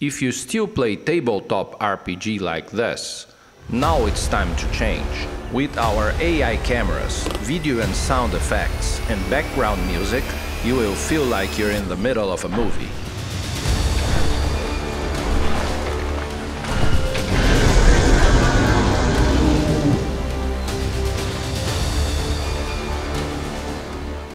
If you still play tabletop RPG like this, now it's time to change. With our AI cameras, video and sound effects, and background music, you will feel like you're in the middle of a movie.